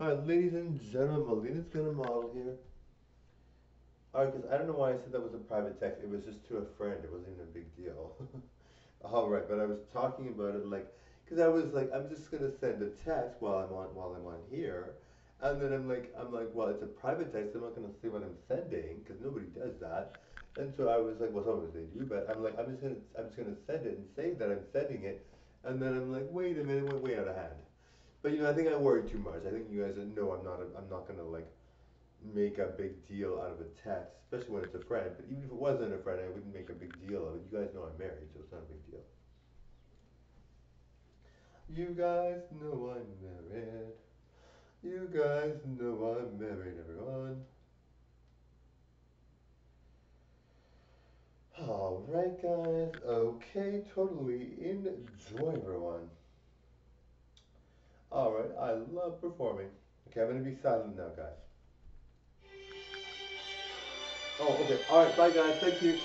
Alright, ladies and gentlemen, Melina's gonna model here. Alright, because I don't know why I said that was a private text. It was just to a friend. It wasn't even a big deal. Alright, but I was talking about it like, because I was like, I'm just gonna send a text while I'm on while I'm on here, and then I'm like, I'm like, well, it's a private text. I'm not gonna say what I'm sending because nobody does that. And so I was like, well, sometimes they do, but I'm like, I'm just gonna, I'm just gonna send it and say that I'm sending it, and then I'm like, wait a minute, went way out of hand. But you know, I think I worry too much. I think you guys know I'm not. A, I'm not gonna like make a big deal out of a text, especially when it's a friend. But even if it wasn't a friend, I wouldn't make a big deal of it. You guys know I'm married, so it's not a big deal. You guys know I'm married. You guys know I'm married, everyone. Alright, guys. Okay, totally enjoy, everyone. I love performing. Okay, I'm gonna be silent now, guys. Oh, okay. Alright, bye, guys. Thank you.